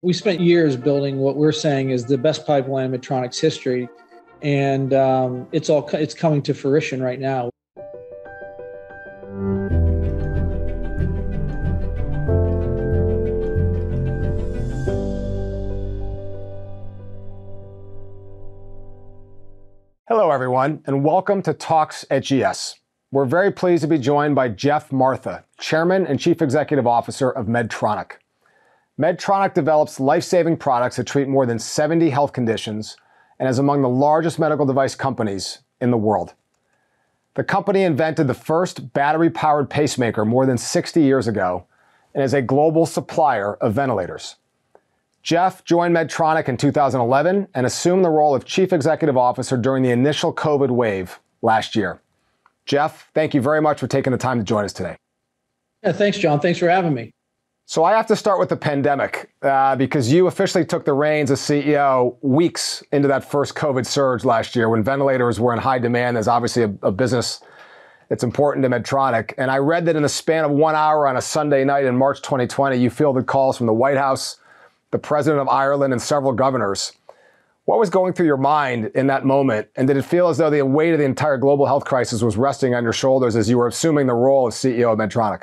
We spent years building what we're saying is the best pipeline in Medtronic's history, and um, it's all it's coming to fruition right now. Hello, everyone, and welcome to Talks at GS. We're very pleased to be joined by Geoff Martha, Chairman and Chief Executive Officer of Medtronic. Medtronic develops life saving products that treat more than 70 health conditions and is among the largest medical device companies in the world. The company invented the first battery powered pacemaker more than 60 years ago and is a global supplier of ventilators. Geoff joined Medtronic in 2011 and assumed the role of Chief Executive Officer during the initial COVID wave last year. Geoff, thank you very much for taking the time to join us today. Yeah, thanks, John. Thanks for having me. So I have to start with the pandemic uh, because you officially took the reins as CEO weeks into that first COVID surge last year when ventilators were in high demand. There's obviously a, a business that's important to Medtronic. And I read that in the span of one hour on a Sunday night in March 2020, you fielded calls from the White House, the President of Ireland, and several governors. What was going through your mind in that moment? And did it feel as though the weight of the entire global health crisis was resting on your shoulders as you were assuming the role of CEO of Medtronic?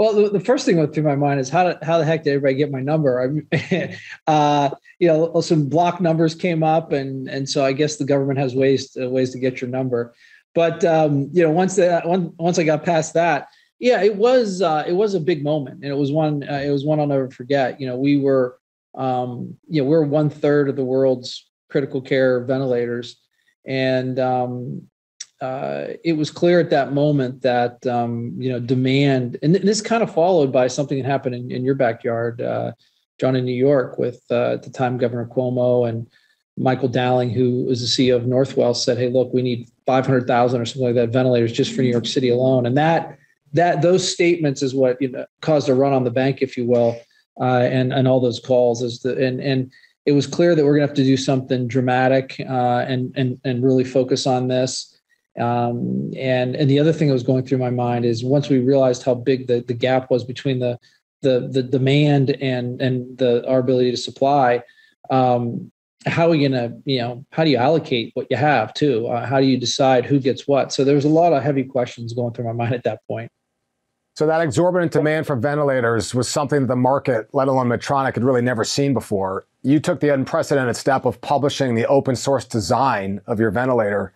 Well, the, the, first thing that went through my mind is how, to, how the heck did everybody get my number? I, uh, you know, some block numbers came up, and and so I guess the government has ways to, ways to get your number. But um, you know, once that once I got past that, yeah, it was uh, it was a big moment, and it was one uh, it was one I'll never forget. You know, we were um, you know we're one third of the world's critical care ventilators, and um, uh, it was clear at that moment that um, you know demand, and this kind of followed by something that happened in, in your backyard, uh, John, in New York, with uh, at the time Governor Cuomo and Michael Dowling, who was the CEO of Northwell, said, "Hey, look, we need 500,000 or something like that ventilators just for New York City alone," and that that those statements is what you know caused a run on the bank, if you will, uh, and and all those calls is the and and it was clear that we're going to have to do something dramatic uh, and and and really focus on this. Um, and and the other thing that was going through my mind is once we realized how big the, the gap was between the the the demand and and the our ability to supply, um, how are we going to you know how do you allocate what you have too? Uh, how do you decide who gets what? So there was a lot of heavy questions going through my mind at that point. So that exorbitant demand for ventilators was something that the market, let alone Medtronic, had really never seen before. You took the unprecedented step of publishing the open source design of your ventilator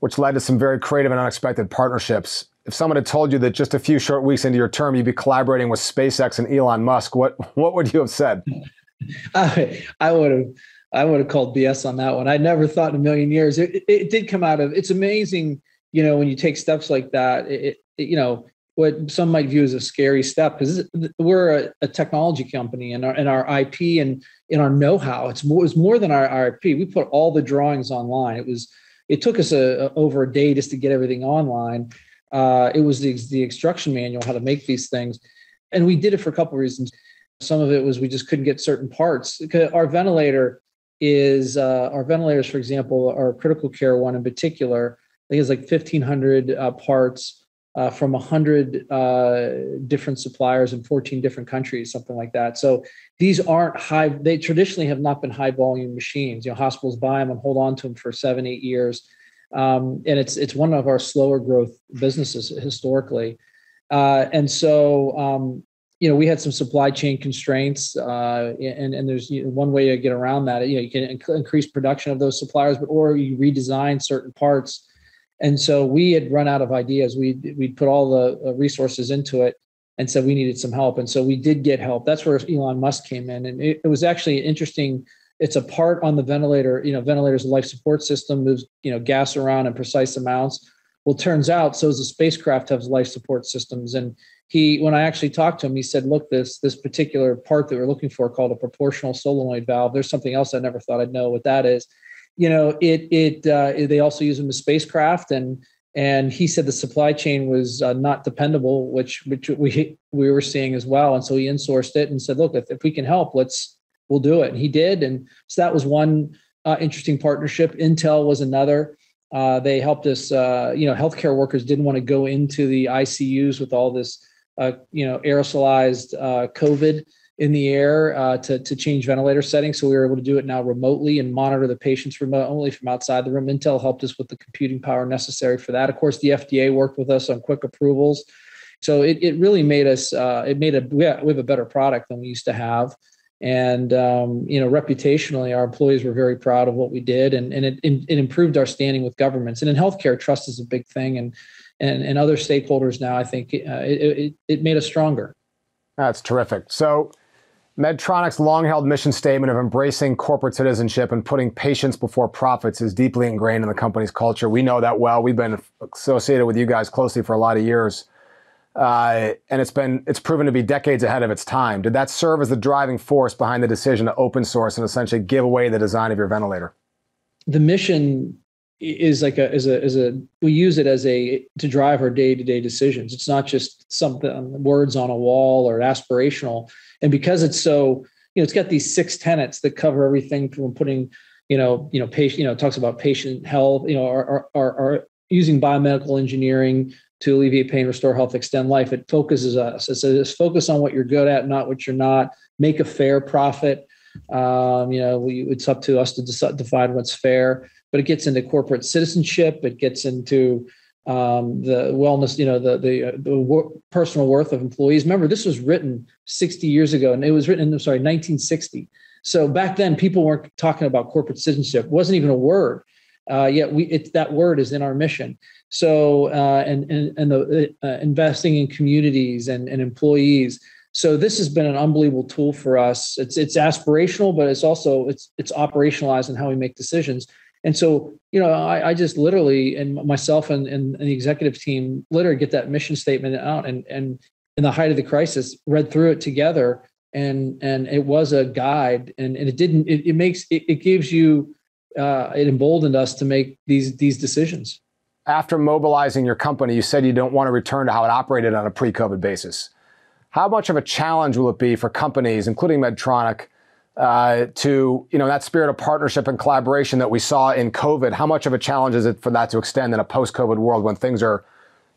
which led to some very creative and unexpected partnerships. If someone had told you that just a few short weeks into your term you'd be collaborating with SpaceX and Elon Musk, what what would you have said? I, would have I would have called BS on that one. I never thought in a million years. It, it, it did come out of. It's amazing, you know, when you take steps like that. It, it you know what some might view as a scary step because we're a, a, technology company and our and our IP and in our know-how. It's more it's more than our, our IP. We put all the drawings online. It was it took us a, a, over a day just to get everything online. Uh, it was the, the instruction manual how to make these things, and we did it for a couple of reasons. Some of it was we just couldn't get certain parts. Our ventilator is uh, our ventilators, for example, our critical care one in particular. I think it's like fifteen hundred uh, parts uh, from 100 uh, different suppliers in 14 different countries, something like that. So these aren't high, they traditionally have not been high volume machines. You know, hospitals buy them and hold on to them for seven, eight years. Um, and it's it's one of our slower growth businesses historically. Uh, and so, um, you know, we had some supply chain constraints, uh, and and there's you know, one way to get around that. You know, you can inc- increase production of those suppliers, but or you redesign certain parts and so we had run out of ideas. We we put all the uh, resources into it and said we needed some help. And so we did get help. That's where Elon Musk came in. And it, it was actually interesting. It's a part on the ventilator, you know, ventilators life support system moves, you know, gas around in precise amounts. Well, turns out so as the spacecraft has life support systems. And he, when I actually talked to him, he said, look, this this particular part that we're looking for called a proportional solenoid valve. There's something else I never thought I'd know what that is you know, it it uh, they also use them as spacecraft, and and he said the supply chain was uh, not dependable, which which we we were seeing as well, and so he insourced it and said, look, if, if we can help, let's we'll do it, and he did, and so that was one uh, interesting partnership. Intel was another. Uh, they helped us. Uh, you know, healthcare workers didn't want to go into the ICUs with all this, uh, you know, aerosolized uh, COVID, in the air uh, to, to change ventilator settings. So we were able to do it now remotely and monitor the patients remotely from outside the room. Intel helped us with the computing power necessary for that. Of course, the FDA worked with us on quick approvals. So it, it really made us, uh, it made a, we have a better product than we used to have. And, um, you know, reputationally, our employees were very proud of what we did and, and it, it improved our standing with governments. And in healthcare, trust is a big thing. And, and, and other stakeholders now, I think uh, it, it, it made us stronger. That's terrific. So, Medtronic's long held mission statement of embracing corporate citizenship and putting patients before profits is deeply ingrained in the company's culture. We know that well. We've been associated with you guys closely for a lot of years. Uh, and it's been it's proven to be decades ahead of its time. Did that serve as the driving force behind the decision to open source and essentially give away the design of your ventilator? The mission is like a is a is a we use it as a to drive our day to day decisions. It's not just something words on a wall or aspirational and because it's so, you know, it's got these six tenets that cover everything from putting, you know, you know, patient, you know, talks about patient health, you know, are, are, are using biomedical engineering to alleviate pain, restore health, extend life. It focuses us. It says focus on what you're good at, not what you're not. Make a fair profit. Um, you know, we, it's up to us to decide, what's fair. But it gets into corporate citizenship. It gets into um, the wellness, you know, the the, uh, the personal worth of employees. Remember, this was written 60 years ago, and it was written in sorry 1960. So back then, people weren't talking about corporate citizenship; it wasn't even a word. Uh, yet we it, that word is in our mission. So uh, and and and the uh, investing in communities and and employees. So this has been an unbelievable tool for us. It's it's aspirational, but it's also it's it's operationalized in how we make decisions. And so, you know, I, I just literally and myself and, and, and, the executive team literally get that mission statement out and and in the height of the crisis, read through it together. And and it was a guide and, and it didn't it, it makes it, it gives you uh, it emboldened us to make these these decisions. After mobilizing your company, you said you don't want to return to how it operated on a pre-COVID basis. How much of a challenge will it be for companies, including Medtronic, uh, to you know that spirit of partnership and collaboration that we saw in COVID. How much of a challenge is it for that to extend in a post-COVID world when things are,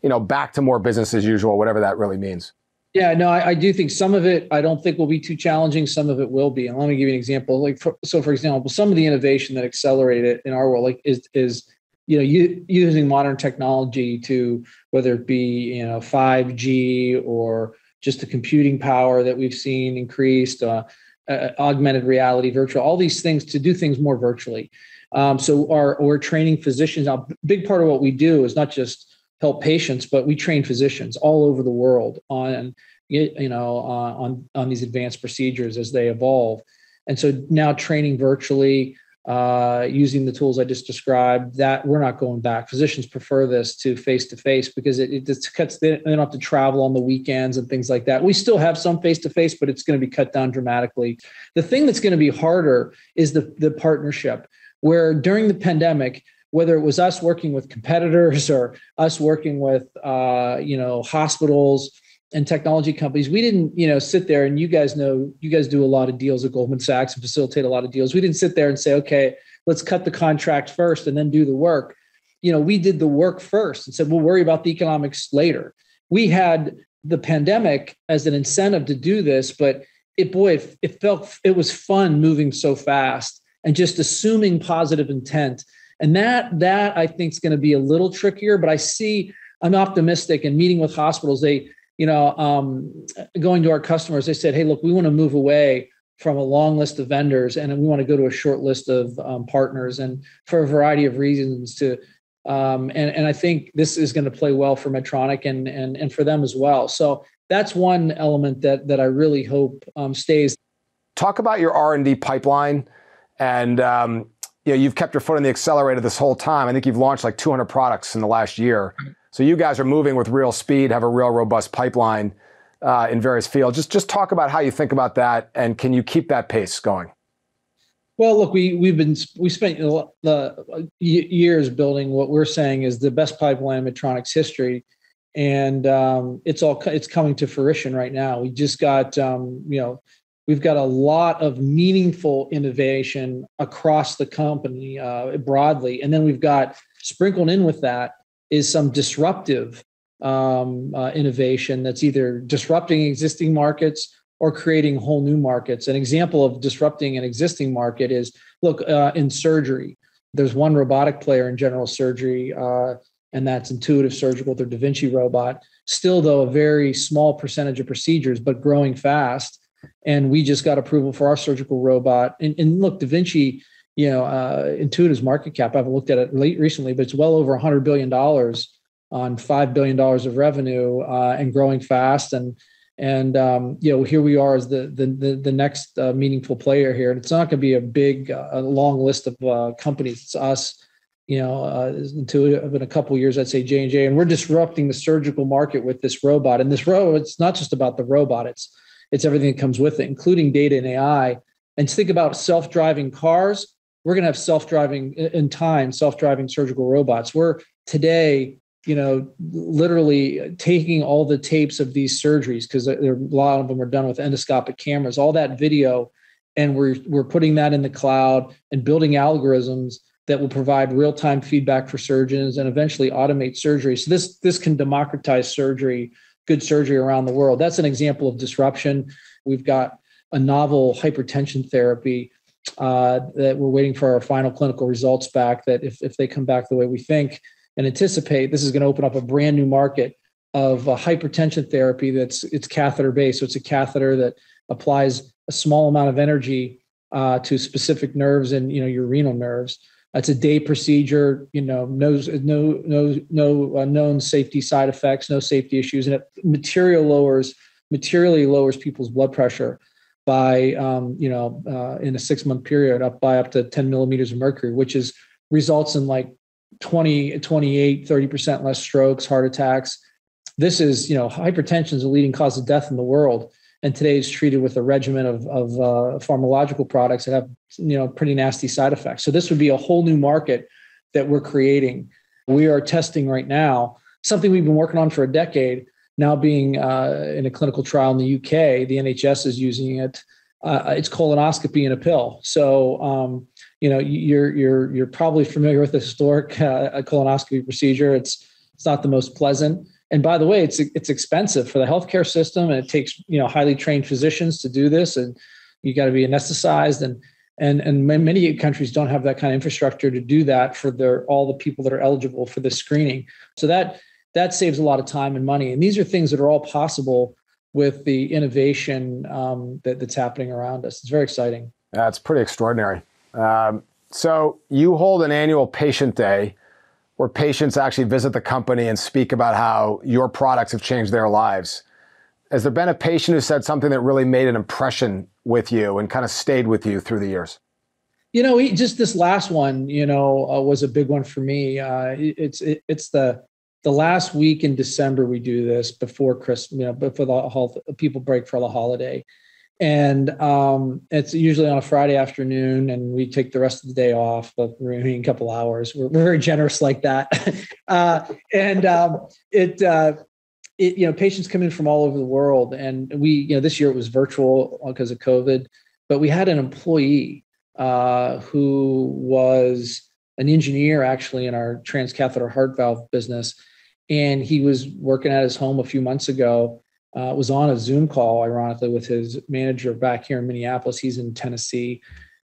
you know, back to more business as usual, whatever that really means? Yeah, no, I, I do think some of it I don't think will be too challenging. Some of it will be, and let me give you an example. Like, for, so for example, some of the innovation that accelerated in our world, like, is is you know you, using modern technology to whether it be you know 5G or just the computing power that we've seen increased. Uh, uh, augmented reality, virtual, all these things to do things more virtually. Um, so our, we're training physicians. Now, big part of what we do is not just help patients, but we train physicians all over the world on you know uh, on on these advanced procedures as they evolve. And so now training virtually, uh, using the tools I just described, that we're not going back. Physicians prefer this to face to face because it, it just cuts. They don't have to travel on the weekends and things like that. We still have some face to face, but it's going to be cut down dramatically. The thing that's going to be harder is the the partnership, where during the pandemic. Whether it was us working with competitors or us working with, uh, you know, hospitals, and technology companies we didn't you know sit there and you guys know you guys do a lot of deals at goldman sachs and facilitate a lot of deals. We didn't sit there and say okay let's cut the contract first and then do the work. You know we did the work first and said we'll worry about the economics later. We had the pandemic as an incentive to do this but it boy it, it felt it was fun moving so fast and just assuming positive intent. And that that i think is going to be a little trickier but i see i'm optimistic and meeting with hospitals. They you know, um, going to our customers, they said, "Hey, look, we want to move away from a long list of vendors, and we want to go to a short list of um, partners, and for a variety of reasons." To um, and and I think this is going to play well for Medtronic and and and for them as well. So that's one element that that I really hope um, stays. Talk about your R and D pipeline, and um, you know, you've kept your foot on the accelerator this whole time. I think you've launched like 200 products in the last year. So you guys are moving with real speed, have a real robust pipeline uh, in various fields. Just just talk about how you think about that, and can you keep that pace going? Well, look, we we've been we spent the years building what we're saying is the best pipeline in Medtronic's history, and um, it's all it's coming to fruition right now. We just got um, you know we've got a lot of meaningful innovation across the company uh, broadly, and then we've got sprinkled in with that is some disruptive um, uh, innovation that's either disrupting existing markets or creating whole new markets. An example of disrupting an existing market is look uh, in surgery. There's one robotic player in general surgery, uh, and that's Intuitive Surgical, their Da Vinci robot. Still, though, a very small percentage of procedures, but growing fast. And we just got approval for our surgical robot. And, and look, Da Vinci, you know, uh, Intuitive's market cap, I haven't looked at it late recently, but it's well over $100 billion on $5 billion of revenue uh, and growing fast. And and um, you know, here we are as the the the, the next uh, meaningful player here. And it's not going to be a big, uh, a long list of uh, companies. It's us. You know, uh, Intuitive in a couple years, I'd say J and J, and we're disrupting the surgical market with this robot. And this robot, it's not just about the robot; it's it's everything that comes with it, including data and AI. And think about self-driving cars. We're going to have self-driving in time, self-driving surgical robots. We're today you know, literally taking all the tapes of these surgeries because a lot of them are done with endoscopic cameras, all that video, and we're we're putting that in the cloud and building algorithms that will provide real-time feedback for surgeons and eventually automate surgery. So this this can democratize surgery, good surgery around the world. That's an example of disruption. We've got a novel hypertension therapy uh, that we're waiting for our final clinical results back. That if if they come back the way we think and anticipate this is going to open up a brand new market of uh, hypertension therapy that's it's catheter based so it's a catheter that applies a small amount of energy uh, to specific nerves and you know your renal nerves it's a day procedure you know no no no no uh, known safety side effects no safety issues and it material lowers materially lowers people's blood pressure by um, you know uh, in a six month period up by up to 10 millimeters of mercury which is results in like 20, 28, 30% less strokes, heart attacks. This is, you know, hypertension is the leading cause of death in the world. And today it's treated with a regimen of, of uh, pharmacological products that have, you know, pretty nasty side effects. So this would be a whole new market that we're creating. We are testing right now something we've been working on for a decade, now being uh, in a clinical trial in the UK. The NHS is using it. Uh, it's colonoscopy in a pill. So um, you know you're you're you're probably familiar with the historic uh, colonoscopy procedure. It's it's not the most pleasant. And by the way, it's it's expensive for the healthcare system, and it takes you know highly trained physicians to do this, and you got to be anesthetized, and and and many countries don't have that kind of infrastructure to do that for their all the people that are eligible for this screening. So that that saves a lot of time and money, and these are things that are all possible with the innovation um, that, that's happening around us. It's very exciting. Yeah, it's pretty extraordinary. Um, so you hold an annual patient day where patients actually visit the company and speak about how your products have changed their lives. Has there been a patient who said something that really made an impression with you and kind of stayed with you through the years? You know, just this last one, you know, uh, was a big one for me. Uh, it's it, it's the the last week in December we do this before Christmas, you know, before the whole people break for the holiday, and um, it's usually on a Friday afternoon, and we take the rest of the day off, but we're meeting a couple hours. We're, we're very generous like that, uh, and um, it, uh, it, you know, patients come in from all over the world, and we, you know, this year it was virtual because of COVID, but we had an employee uh, who was an engineer actually in our transcatheter heart valve business, and he was working at his home a few months ago uh, was on a Zoom call, ironically, with his manager back here in Minneapolis. He's in Tennessee,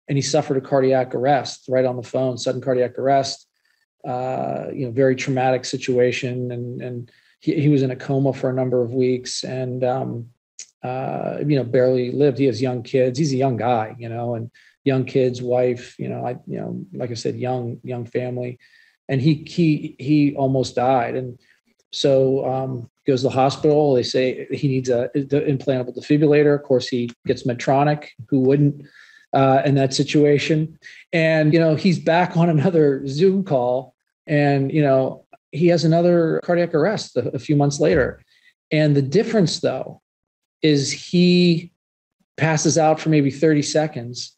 and he suffered a cardiac arrest right on the phone, sudden cardiac arrest. Uh, you know, very traumatic situation, and and he, he was in a coma for a number of weeks, and um, uh, you know, barely lived. He has young kids. He's a young guy, you know, and young kids, wife. You know, I you know, like I said, young young family, and he he he almost died, and so um, goes to the hospital. They say he needs a, a implantable defibrillator. Of course, he gets Medtronic. Who wouldn't uh, in that situation? And you know, he's back on another Zoom call, and you know, he has another cardiac arrest a, a few months later. And the difference, though, is he passes out for maybe 30 seconds.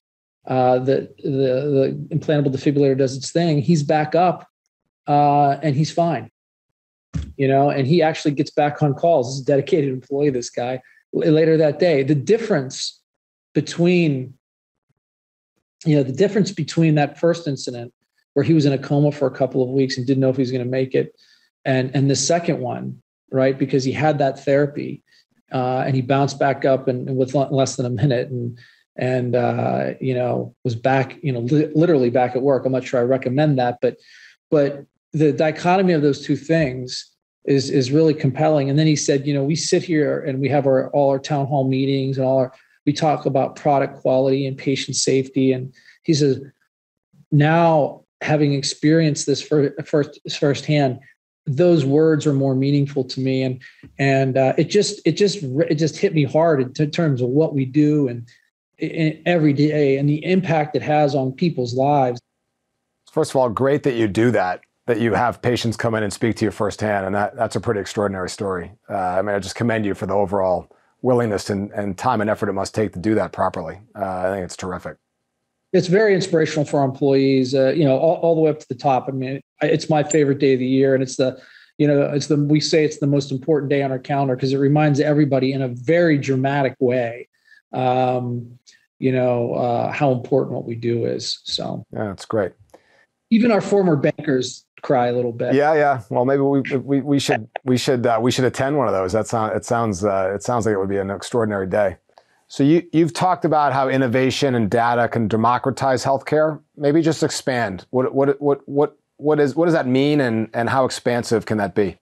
Uh, the, the the implantable defibrillator does its thing. He's back up, uh, and he's fine you know, and he actually gets back on calls. Is a dedicated employee, this guy, later that day. The difference between, you know, the difference between that first incident where he was in a coma for a couple of weeks and didn't know if he was going to make it, and and the second one, right, because he had that therapy, uh, and he bounced back up and, and with less than a minute and and uh, you know was back you know li- literally back at work i'm not sure i recommend that but but the dichotomy of those two things is is really compelling. And then he said you know we sit here and we have our all our town hall meetings and all our we talk about product quality and patient safety. And he says now having experienced this for, first firsthand those words are more meaningful to me. And and uh, it just it just it just hit me hard in terms of what we do and, and every day and the impact it has on people's lives. First of all great that you do that that you have patients come in and speak to you firsthand and that that's a pretty extraordinary story uh, i mean i just commend you for the overall willingness and, and time and effort it must take to do that properly uh, i think it's terrific it's very inspirational for our employees. Uh, you know, all, all, the way up to the top. I mean, it's my favorite day of the year, and it's the, you know, it's the we say it's the most important day on our calendar because it reminds everybody in a very dramatic way, um, you know, uh, how important what we do is. So yeah, that's great. Even our former bankers cry a little bit. Yeah, yeah. Well, maybe we we, we should we should uh, we should attend one of those. That sounds it sounds uh, it sounds like it would be an extraordinary day. So you, you've talked about how innovation and data can democratize healthcare. Maybe just expand. What, what, what, what, what, is, what does that mean and, and how expansive can that be?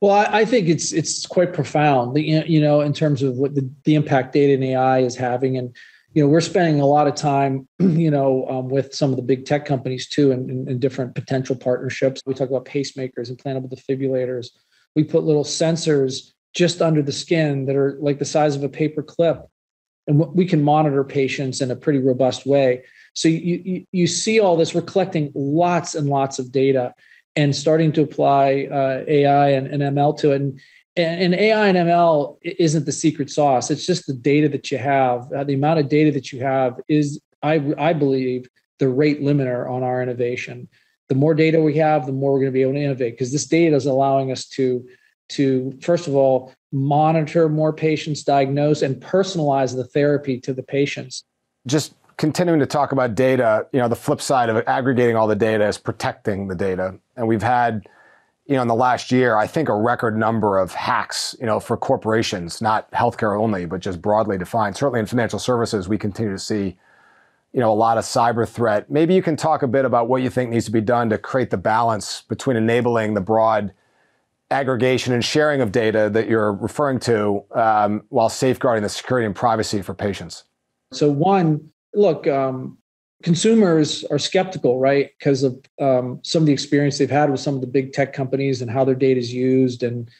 Well, I, I think it's it's quite profound. You know, in terms of what the, the impact data and AI is having, and you know, we're spending a lot of time, you know, um, with some of the big tech companies too, and, different potential partnerships. We talk about pacemakers, and implantable defibrillators. We put little sensors just under the skin that are like the size of a paper clip and we can monitor patients in a pretty robust way so you, you, you see all this we're collecting lots and lots of data and starting to apply uh, ai and, and, ml to it and, and, ai and ml isn't the secret sauce. It's just the data that you have. Uh, the amount of data that you have is i, I believe the rate limiter on our innovation. The more data we have the more we're going to be able to innovate because this data is allowing us to to first of all monitor more patients diagnose and personalize the therapy to the patients. Just continuing to talk about data you know the flip side of aggregating all the data is protecting the data. And we've had you know in the last year i think a record number of hacks you know for corporations not healthcare only but just broadly defined certainly in financial services we continue to see you know a lot of cyber threat maybe you can talk a bit about what you think needs to be done to create the balance between enabling the broad aggregation and sharing of data that you're referring to um, while safeguarding the security and privacy for patients? So, one, look, um, consumers are skeptical, right? Because of um, some of the experience they've had with some of the big tech companies and how their data is used. And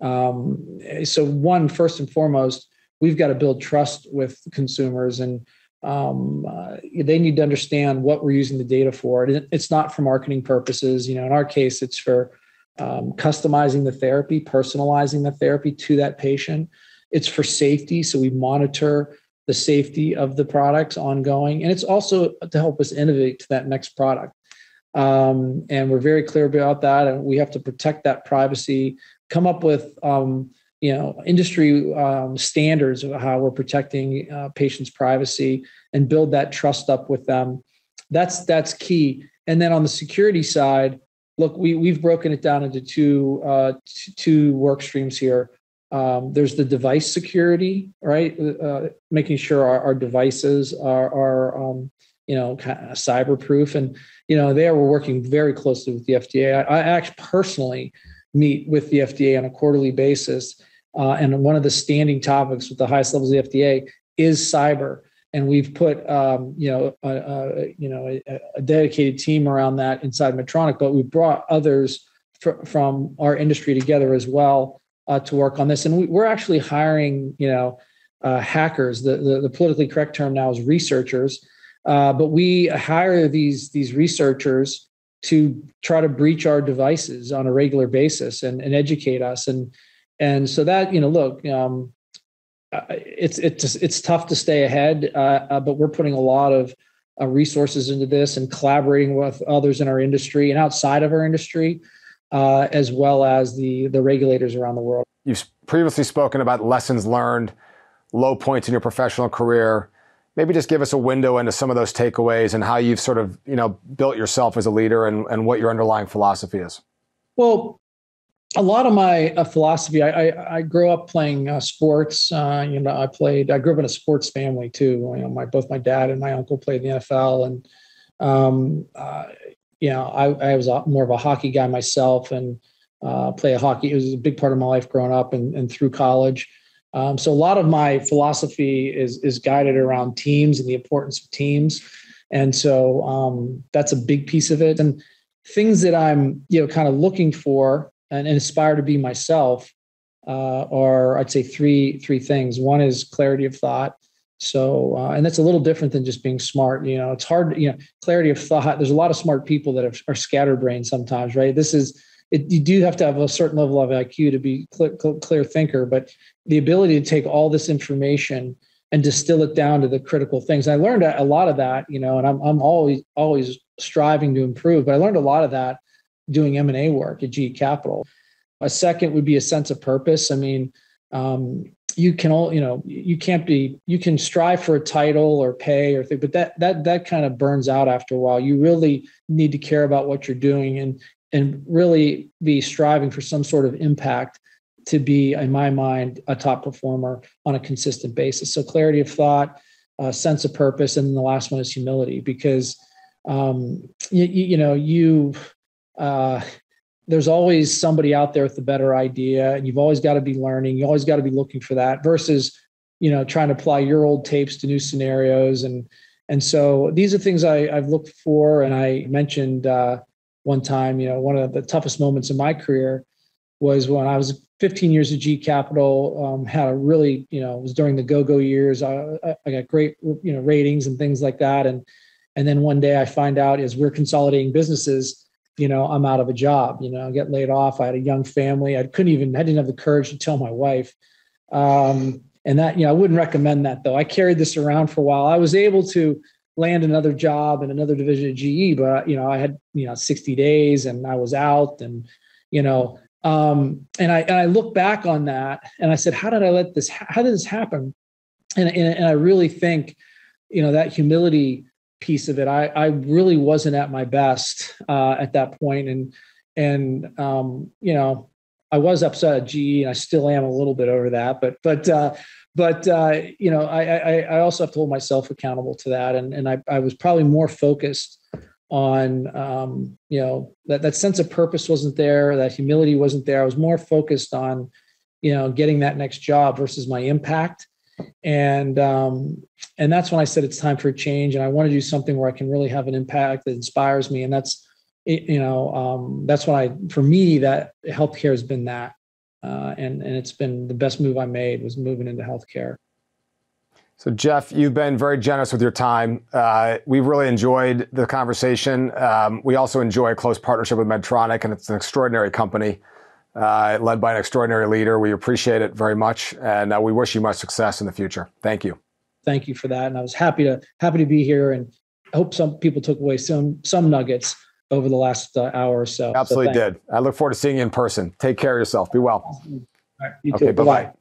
um, so, one, first and foremost, we've got to build trust with consumers and um, uh, they need to understand what we're using the data for. It's not for marketing purposes. You know, in our case, it's for um, customizing the therapy, personalizing the therapy to that patient. It's for safety, so we monitor the safety of the products ongoing, and it's also to help us innovate to that next product. Um, and we're very clear about that, and we have to protect that privacy. Come up with um, you know industry um, standards of how we're protecting uh, patients' privacy and build that trust up with them. That's that's key. And then on the security side, look, we we've broken it down into two uh, two work streams here. Um, there's the device security, right? Uh, making sure our, our devices are, are um, you know, kind of cyber proof, and you know, there we're working very closely with the FDA. I, I actually personally meet with the FDA on a quarterly basis, uh, and one of the standing topics with the highest levels of the FDA is cyber and we've put um, you know a, a you know a, a, dedicated team around that inside Medtronic, but we've brought others fr- from our industry together as well uh, to work on this, and we, are actually hiring you know uh, hackers. The, the, the politically correct term now is researchers, uh, but we hire these these researchers to try to breach our devices on a regular basis and, and educate us. And and so that you know look um, uh, it's it's it's tough to stay ahead, uh, uh, but we're putting a lot of resources into this and collaborating with others in our industry and outside of our industry, uh, as well as the the regulators around the world. You've previously spoken about lessons learned, low points in your professional career. Maybe just give us a window into some of those takeaways and how you've sort of you know built yourself as a leader and, and what your underlying philosophy is. Well, a lot of my uh, philosophy, I, I, I, grew up playing uh, sports. Uh, you know, I played, I grew up in a sports family too. You know, my, both my dad and my uncle played in the NFL and, um, uh, you know, I, I was a, more of a hockey guy myself and uh, play a hockey. It was a big part of my life growing up and, and through college. Um, so a lot of my philosophy is is guided around teams and the importance of teams, and so um, that's a big piece of it. And things that I'm you know kind of looking for and, and aspire to be myself uh, are I'd say three three things. One is clarity of thought. So, uh, and that's a little different than just being smart. You know, it's hard. You know, clarity of thought. There's a lot of smart people that are, scatterbrained sometimes, right? This is it, you do have to have a certain level of IQ to be clear, clear thinker, but the ability to take all this information and distill it down to the critical things. And I learned a lot of that, you know, and I'm I'm always always striving to improve, but I learned a lot of that doing M and A work at GE Capital. A second would be a sense of purpose. I mean, um, you can all you know you can't be you can strive for a title or pay or thing, but that that that kind of burns out after a while. You really need to care about what you're doing and and really be striving for some sort of impact to be, in my mind, a top performer on a consistent basis. So clarity of thought, uh, sense of purpose, and then the last one is humility, because um, you, you, know you uh, there's always somebody out there with a better idea, and you've always got to be learning. You always got to be looking for that versus you know trying to apply your old tapes to new scenarios and and so these are things I, have looked for, and I mentioned uh, one time, you know, one of the toughest moments in my career was when I was 15 years at g Capital. Um, had a really, you know, it was during the go-go years. I, I got great, you know, ratings and things like that. And and then one day I find out as we're consolidating businesses, you know, I'm out of a job. You know, I get laid off. I had a young family. I couldn't even. I didn't have the courage to tell my wife. Um, and that, you know, I wouldn't recommend that though. I carried this around for a while. I was able to land another job in another division of GE, but you know, I had you know 60 days and I was out, and you know, um, and I and I look back on that and I said, how did I let this? How did this happen? And and, and I really think, you know, that humility piece of it, I I really wasn't at my best uh, at that point, and and um, you know, I was upset at GE, and I still am a little bit over that. But but uh, but uh, you know, I, I, I also have to hold myself accountable to that, and and I, I was probably more focused on um, you know that that sense of purpose wasn't there, that humility wasn't there. I was more focused on you know getting that next job versus my impact, and um, and that's when I said it's time for a change, and I want to do something where I can really have an impact that inspires me, and that's you know um, that's why for me that healthcare has been that uh, and and it's been the best move I made was moving into healthcare. So Geoff, you've been very generous with your time. Uh, we've really enjoyed the conversation. Um, we also enjoy a close partnership with Medtronic, and it's an extraordinary company uh, led by an extraordinary leader. We appreciate it very much, and uh, we wish you much success in the future. Thank you. Thank you for that, and I was happy to happy to be here, and I hope some people took away some some nuggets over the last uh, hour or so. Absolutely so did. I look forward to seeing you in person. Take care of yourself. Be well. Right, okay, bye bye.